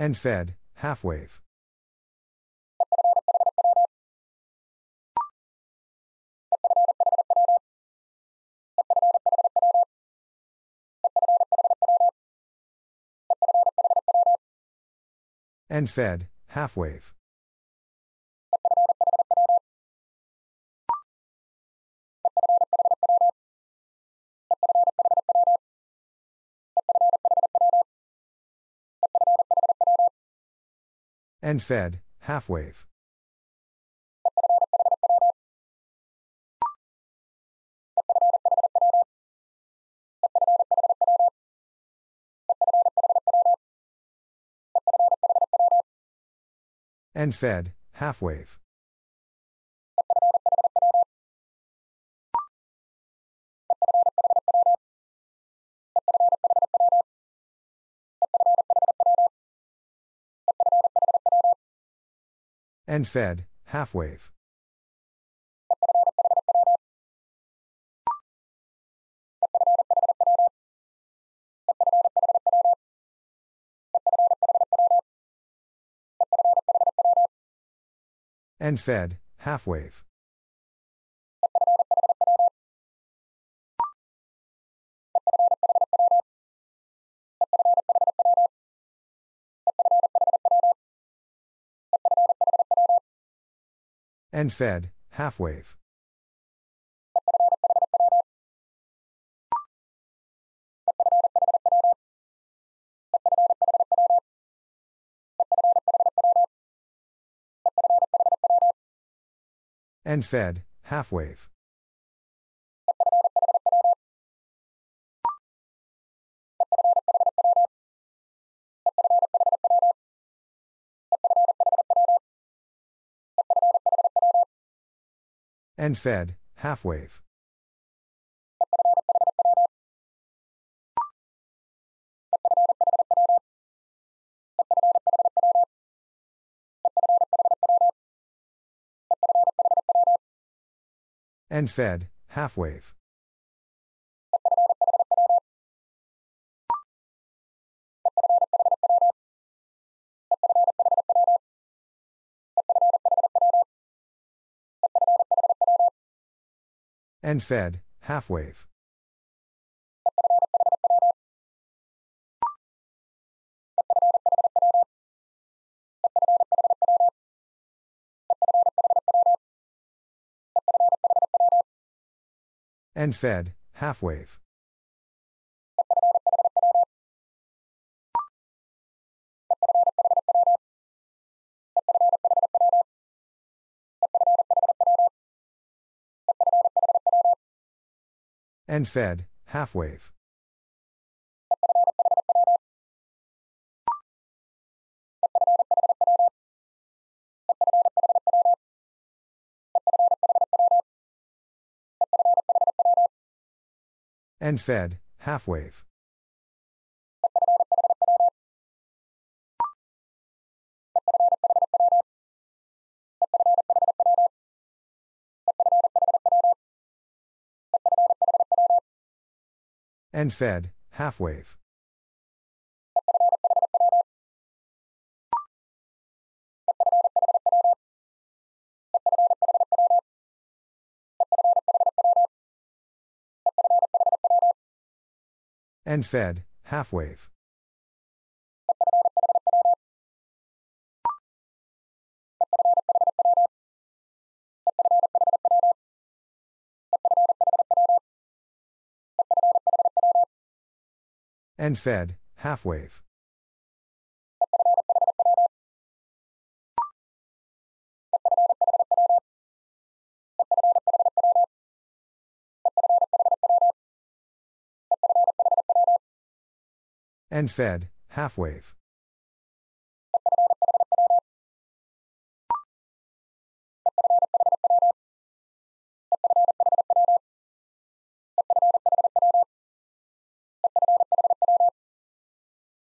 End fed, half wave. End fed, half wave. End fed, half wave. End fed, half wave. End fed, half wave. End fed, half wave. End fed, half wave. End fed, half wave. End fed, half wave. End fed, half wave. End fed, half wave. End fed, half wave. End fed, half wave. End fed, half wave. End fed, half wave. End fed, half wave. End fed, half wave. End fed, half wave.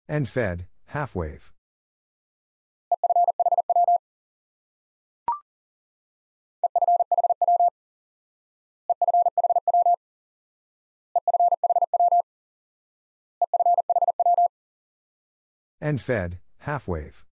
End fed, half wave. End fed, half wave.